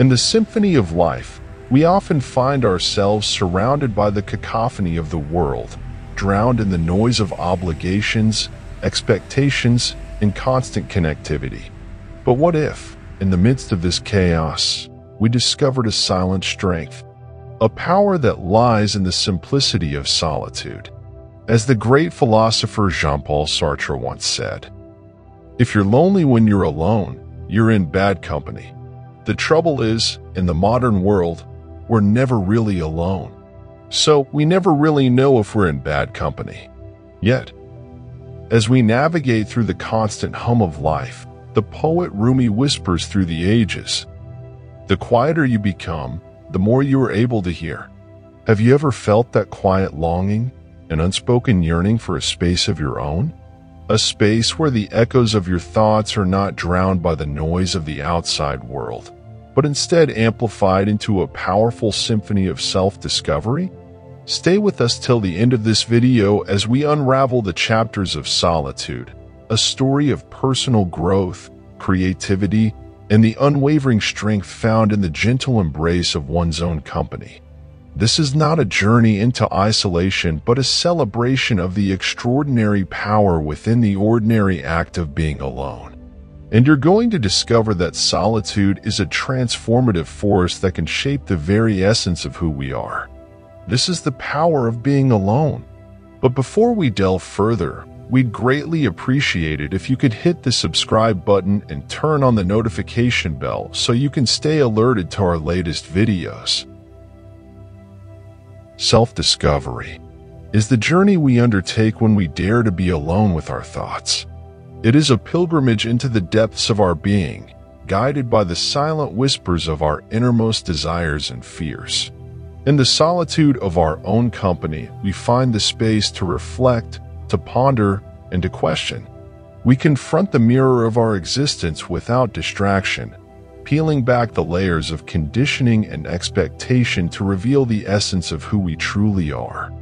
In the symphony of life, we often find ourselves surrounded by the cacophony of the world, drowned in the noise of obligations, expectations, and constant connectivity. But what if, in the midst of this chaos, we discovered a silent strength, a power that lies in the simplicity of solitude? As the great philosopher Jean-Paul Sartre once said, if you're lonely when you're alone, you're in bad company. The trouble is, in the modern world, we're never really alone. So we never really know if we're in bad company. Yet, as we navigate through the constant hum of life, the poet Rumi whispers through the ages. The quieter you become, the more you are able to hear. Have you ever felt that quiet longing, an unspoken yearning for a space of your own? A space where the echoes of your thoughts are not drowned by the noise of the outside world, but instead amplified into a powerful symphony of self-discovery? Stay with us till the end of this video as we unravel the chapters of solitude, a story of personal growth, creativity, and the unwavering strength found in the gentle embrace of one's own company. This is not a journey into isolation, but a celebration of the extraordinary power within the ordinary act of being alone. And you're going to discover that solitude is a transformative force that can shape the very essence of who we are. This is the power of being alone. But before we delve further, we'd greatly appreciate it if you could hit the subscribe button and turn on the notification bell so you can stay alerted to our latest videos. Self-discovery is the journey we undertake when we dare to be alone with our thoughts. It is a pilgrimage into the depths of our being, guided by the silent whispers of our innermost desires and fears. In the solitude of our own company, we find the space to reflect, to ponder, and to question. We confront the mirror of our existence without distraction, peeling back the layers of conditioning and expectation to reveal the essence of who we truly are.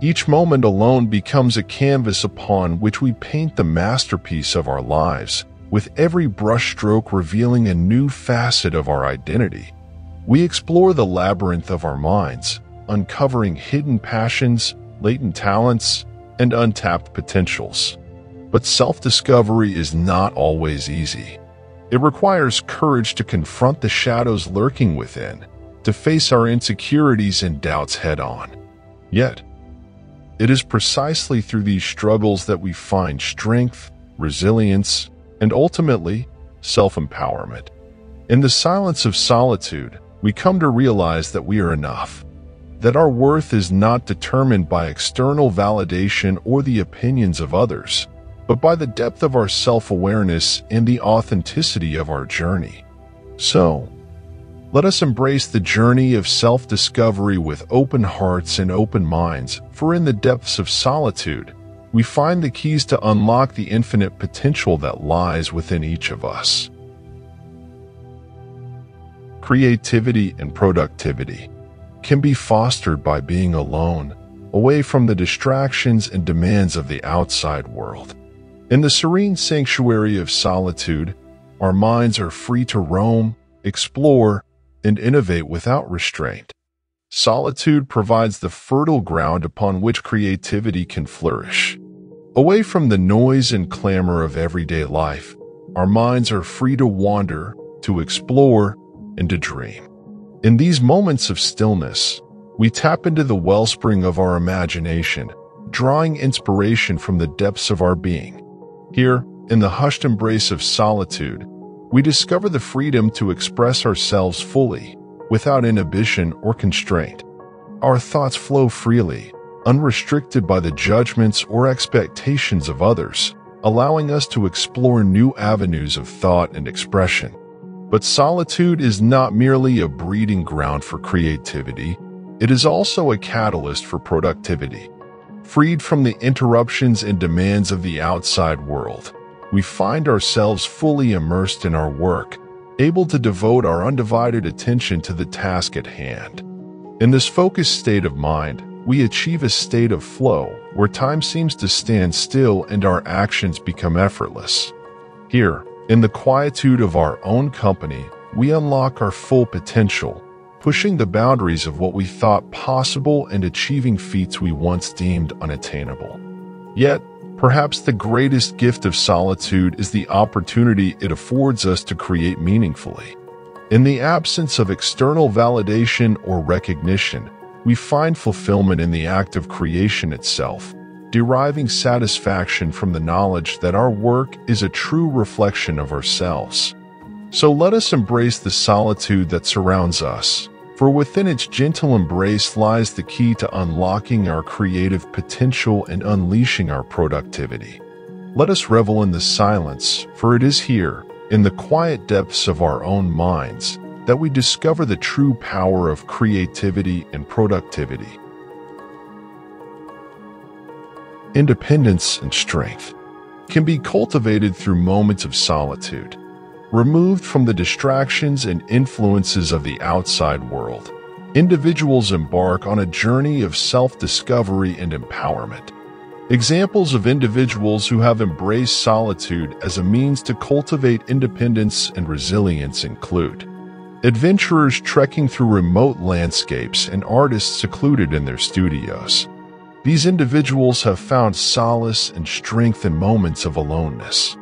Each moment alone becomes a canvas upon which we paint the masterpiece of our lives, with every brushstroke revealing a new facet of our identity. We explore the labyrinth of our minds, uncovering hidden passions, latent talents, and untapped potentials. But self-discovery is not always easy. It requires courage to confront the shadows lurking within, to face our insecurities and doubts head on. Yet, it is precisely through these struggles that we find strength, resilience, and ultimately, self-empowerment. In the silence of solitude, we come to realize that we are enough, that our worth is not determined by external validation or the opinions of others, but by the depth of our self-awareness and the authenticity of our journey. So, let us embrace the journey of self-discovery with open hearts and open minds, for in the depths of solitude, we find the keys to unlock the infinite potential that lies within each of us. Creativity and productivity can be fostered by being alone, away from the distractions and demands of the outside world. In the serene sanctuary of solitude, our minds are free to roam, explore, and innovate without restraint. Solitude provides the fertile ground upon which creativity can flourish. Away from the noise and clamor of everyday life, our minds are free to wander, to explore, and to dream. In these moments of stillness, we tap into the wellspring of our imagination, drawing inspiration from the depths of our being. Here, in the hushed embrace of solitude, we discover the freedom to express ourselves fully, without inhibition or constraint. Our thoughts flow freely, unrestricted by the judgments or expectations of others, allowing us to explore new avenues of thought and expression. But solitude is not merely a breeding ground for creativity, it is also a catalyst for productivity. Freed from the interruptions and demands of the outside world, we find ourselves fully immersed in our work, able to devote our undivided attention to the task at hand. In this focused state of mind, we achieve a state of flow where time seems to stand still and our actions become effortless. Here, in the quietude of our own company, we unlock our full potential, pushing the boundaries of what we thought possible and achieving feats we once deemed unattainable. Yet, perhaps the greatest gift of solitude is the opportunity it affords us to create meaningfully. In the absence of external validation or recognition, we find fulfillment in the act of creation itself, deriving satisfaction from the knowledge that our work is a true reflection of ourselves. So let us embrace the solitude that surrounds us, for within its gentle embrace lies the key to unlocking our creative potential and unleashing our productivity. Let us revel in the silence, for it is here, in the quiet depths of our own minds, that we discover the true power of creativity and productivity. Independence and strength can be cultivated through moments of solitude, removed from the distractions and influences of the outside world. Individuals embark on a journey of self-discovery and empowerment. Examples of individuals who have embraced solitude as a means to cultivate independence and resilience include adventurers trekking through remote landscapes and artists secluded in their studios. These individuals have found solace and strength in moments of aloneness.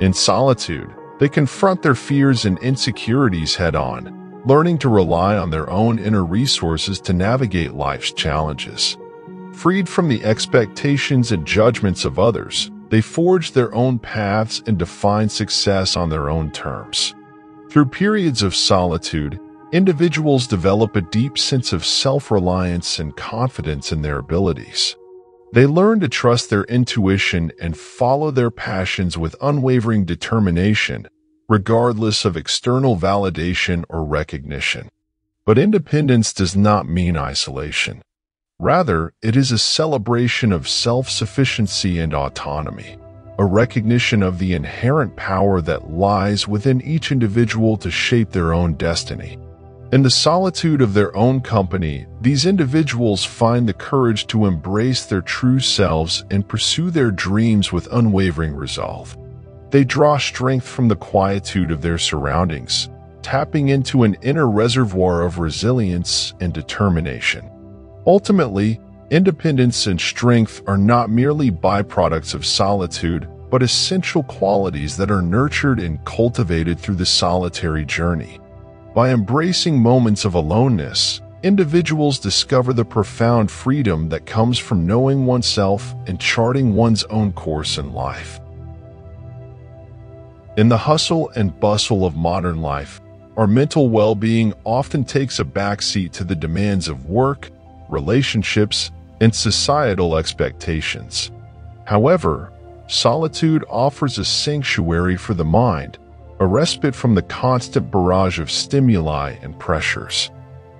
In solitude, they confront their fears and insecurities head-on, learning to rely on their own inner resources to navigate life's challenges. Freed from the expectations and judgments of others, they forge their own paths and define success on their own terms. Through periods of solitude, individuals develop a deep sense of self-reliance and confidence in their abilities. They learn to trust their intuition and follow their passions with unwavering determination, regardless of external validation or recognition. But independence does not mean isolation. Rather, it is a celebration of self-sufficiency and autonomy a recognition of the inherent power that lies within each individual to shape their own destiny. In the solitude of their own company, these individuals find the courage to embrace their true selves and pursue their dreams with unwavering resolve. They draw strength from the quietude of their surroundings, tapping into an inner reservoir of resilience and determination. Ultimately, Independence and strength are not merely byproducts of solitude, but essential qualities that are nurtured and cultivated through the solitary journey. By embracing moments of aloneness, individuals discover the profound freedom that comes from knowing oneself and charting one's own course in life. In the hustle and bustle of modern life, our mental well-being often takes a backseat to the demands of work, relationships, and societal expectations. However, solitude offers a sanctuary for the mind, a respite from the constant barrage of stimuli and pressures.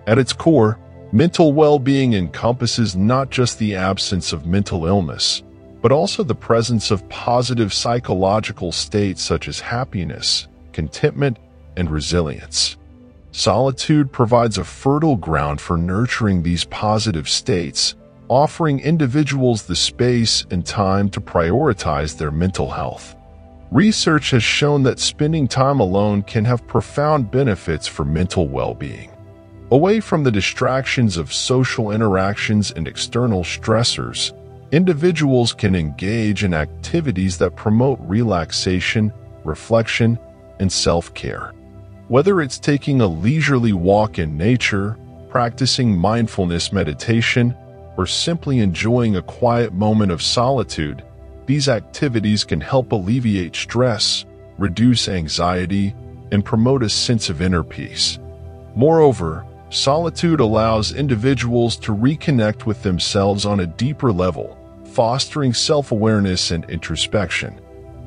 At its core, mental well-being encompasses not just the absence of mental illness, but also the presence of positive psychological states such as happiness, contentment, and resilience. Solitude provides a fertile ground for nurturing these positive states offering individuals the space and time to prioritize their mental health. Research has shown that spending time alone can have profound benefits for mental well-being. Away from the distractions of social interactions and external stressors, individuals can engage in activities that promote relaxation, reflection, and self-care. Whether it's taking a leisurely walk in nature, practicing mindfulness meditation, or simply enjoying a quiet moment of solitude, these activities can help alleviate stress, reduce anxiety, and promote a sense of inner peace. Moreover, solitude allows individuals to reconnect with themselves on a deeper level, fostering self-awareness and introspection.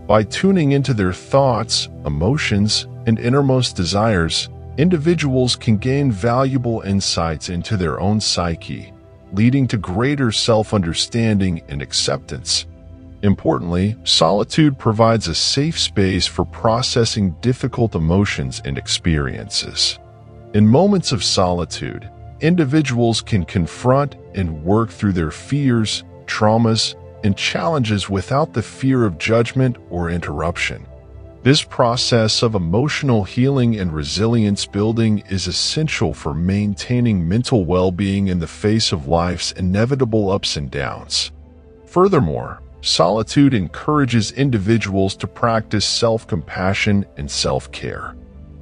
By tuning into their thoughts, emotions, and innermost desires, individuals can gain valuable insights into their own psyche, leading to greater self-understanding and acceptance. Importantly, solitude provides a safe space for processing difficult emotions and experiences. In moments of solitude, individuals can confront and work through their fears, traumas, and challenges without the fear of judgment or interruption. This process of emotional healing and resilience building is essential for maintaining mental well-being in the face of life's inevitable ups and downs. Furthermore, solitude encourages individuals to practice self-compassion and self-care.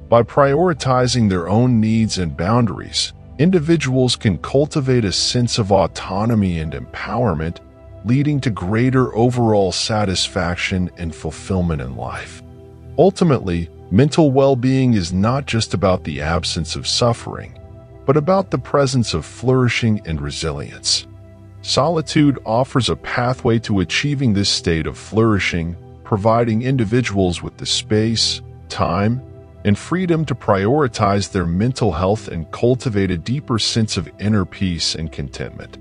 By prioritizing their own needs and boundaries, individuals can cultivate a sense of autonomy and empowerment, leading to greater overall satisfaction and fulfillment in life. Ultimately, mental well-being is not just about the absence of suffering, but about the presence of flourishing and resilience. Solitude offers a pathway to achieving this state of flourishing, providing individuals with the space, time, and freedom to prioritize their mental health and cultivate a deeper sense of inner peace and contentment.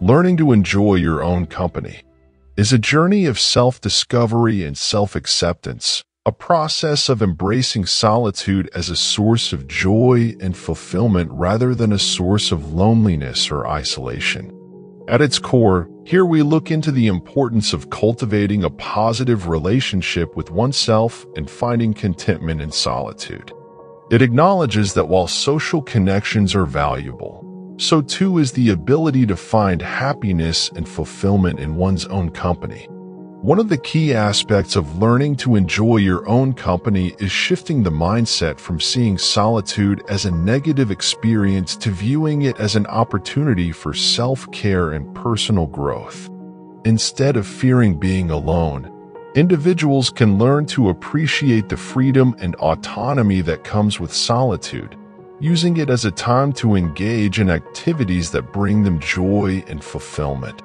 Learning to enjoy your own company is a journey of self-discovery and self-acceptance, a process of embracing solitude as a source of joy and fulfillment rather than a source of loneliness or isolation. At its core, here we look into the importance of cultivating a positive relationship with oneself and finding contentment in solitude. It acknowledges that while social connections are valuable, so too is the ability to find happiness and fulfillment in one's own company. One of the key aspects of learning to enjoy your own company is shifting the mindset from seeing solitude as a negative experience to viewing it as an opportunity for self-care and personal growth. Instead of fearing being alone, individuals can learn to appreciate the freedom and autonomy that comes with solitude using it as a time to engage in activities that bring them joy and fulfillment.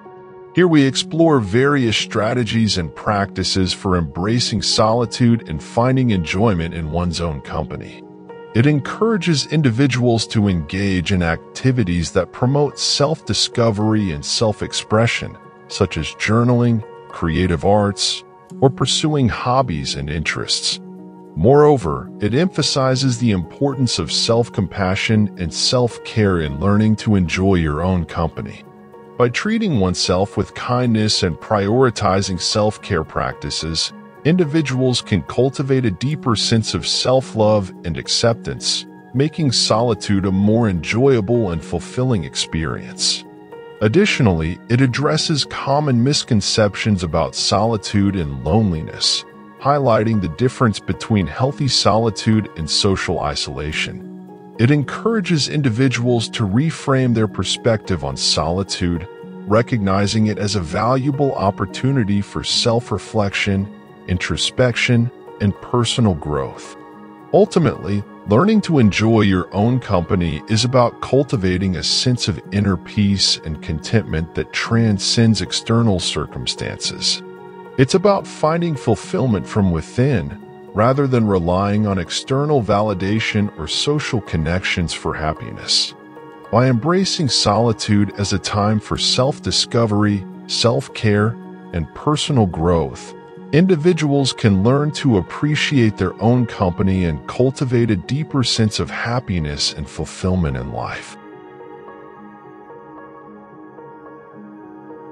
Here we explore various strategies and practices for embracing solitude and finding enjoyment in one's own company. It encourages individuals to engage in activities that promote self-discovery and self-expression, such as journaling, creative arts, or pursuing hobbies and interests. Moreover, it emphasizes the importance of self-compassion and self-care in learning to enjoy your own company. By treating oneself with kindness and prioritizing self-care practices, individuals can cultivate a deeper sense of self-love and acceptance, making solitude a more enjoyable and fulfilling experience. Additionally, it addresses common misconceptions about solitude and loneliness, highlighting the difference between healthy solitude and social isolation. It encourages individuals to reframe their perspective on solitude, recognizing it as a valuable opportunity for self-reflection, introspection, and personal growth. Ultimately, learning to enjoy your own company is about cultivating a sense of inner peace and contentment that transcends external circumstances. It's about finding fulfillment from within rather than relying on external validation or social connections for happiness. By embracing solitude as a time for self-discovery, self-care, and personal growth, individuals can learn to appreciate their own company and cultivate a deeper sense of happiness and fulfillment in life.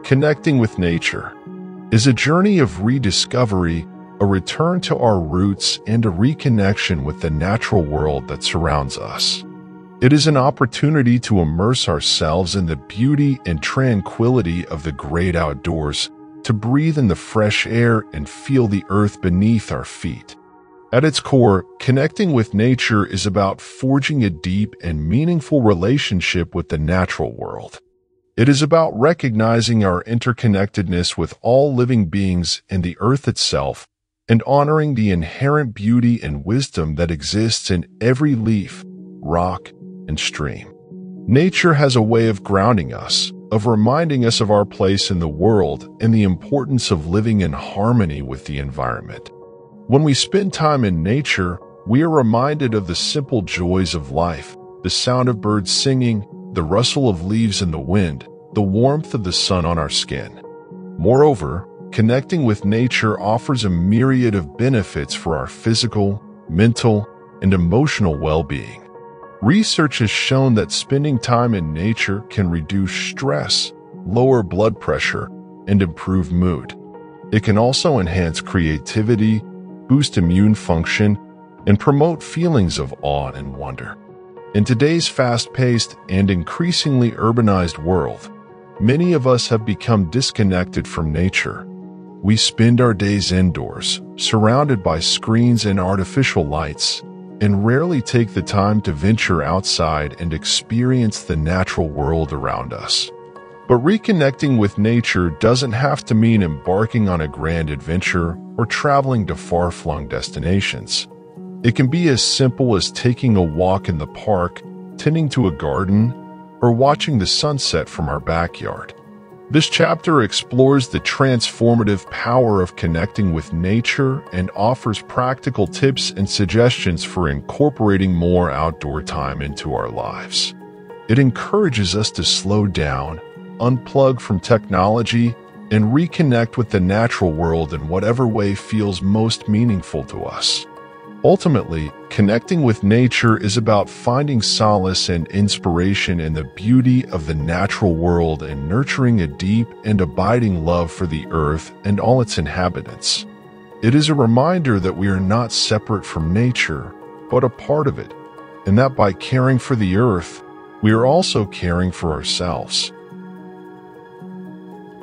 Connecting with nature is a journey of rediscovery, a return to our roots, and a reconnection with the natural world that surrounds us. It is an opportunity to immerse ourselves in the beauty and tranquility of the great outdoors, to breathe in the fresh air and feel the earth beneath our feet. At its core, connecting with nature is about forging a deep and meaningful relationship with the natural world. It is about recognizing our interconnectedness with all living beings and the earth itself, and honoring the inherent beauty and wisdom that exists in every leaf, rock, and stream. Nature has a way of grounding us, of reminding us of our place in the world and the importance of living in harmony with the environment. When we spend time in nature, we are reminded of the simple joys of life, the sound of birds singing, the rustle of leaves in the wind, the warmth of the sun on our skin. Moreover, connecting with nature offers a myriad of benefits for our physical, mental, and emotional well-being. Research has shown that spending time in nature can reduce stress, lower blood pressure, and improve mood. It can also enhance creativity, boost immune function, and promote feelings of awe and wonder. In today's fast-paced and increasingly urbanized world, many of us have become disconnected from nature. We spend our days indoors, surrounded by screens and artificial lights, and rarely take the time to venture outside and experience the natural world around us. But reconnecting with nature doesn't have to mean embarking on a grand adventure or traveling to far-flung destinations. It can be as simple as taking a walk in the park, tending to a garden, or watching the sunset from our backyard. This chapter explores the transformative power of connecting with nature and offers practical tips and suggestions for incorporating more outdoor time into our lives. It encourages us to slow down, unplug from technology, and reconnect with the natural world in whatever way feels most meaningful to us. Ultimately, connecting with nature is about finding solace and inspiration in the beauty of the natural world and nurturing a deep and abiding love for the earth and all its inhabitants. It is a reminder that we are not separate from nature, but a part of it, and that by caring for the earth, we are also caring for ourselves.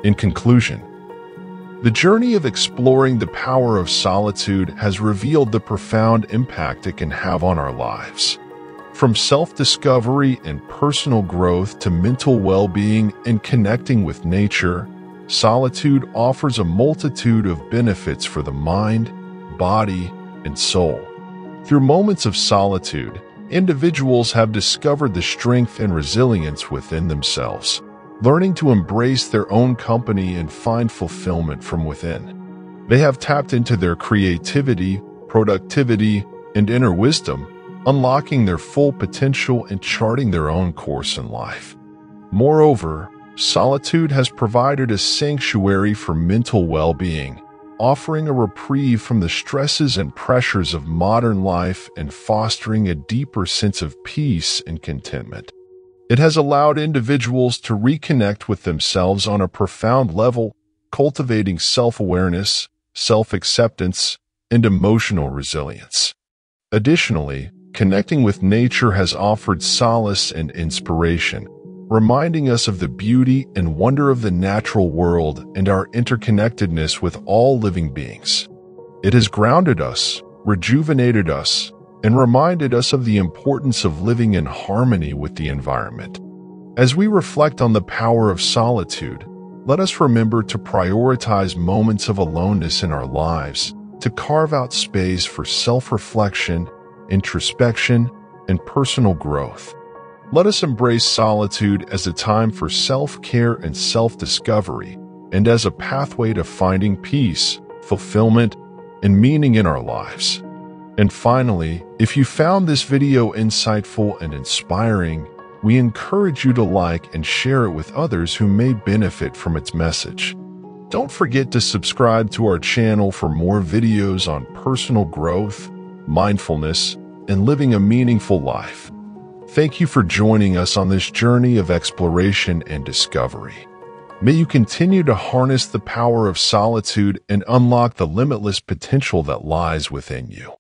In conclusion, the journey of exploring the power of solitude has revealed the profound impact it can have on our lives. From self-discovery and personal growth to mental well-being and connecting with nature, solitude offers a multitude of benefits for the mind, body, and soul. Through moments of solitude, individuals have discovered the strength and resilience within themselves, learning to embrace their own company and find fulfillment from within. They have tapped into their creativity, productivity, and inner wisdom, unlocking their full potential and charting their own course in life. Moreover, solitude has provided a sanctuary for mental well-being, offering a reprieve from the stresses and pressures of modern life and fostering a deeper sense of peace and contentment. It has allowed individuals to reconnect with themselves on a profound level, cultivating self-awareness, self-acceptance, and emotional resilience. Additionally, connecting with nature has offered solace and inspiration, reminding us of the beauty and wonder of the natural world and our interconnectedness with all living beings. It has grounded us, rejuvenated us, and reminded us of the importance of living in harmony with the environment. As we reflect on the power of solitude, let us remember to prioritize moments of aloneness in our lives, to carve out space for self-reflection, introspection, and personal growth. Let us embrace solitude as a time for self-care and self-discovery, and as a pathway to finding peace, fulfillment, and meaning in our lives. And finally, if you found this video insightful and inspiring, we encourage you to like and share it with others who may benefit from its message. Don't forget to subscribe to our channel for more videos on personal growth, mindfulness, and living a meaningful life. Thank you for joining us on this journey of exploration and discovery. May you continue to harness the power of solitude and unlock the limitless potential that lies within you.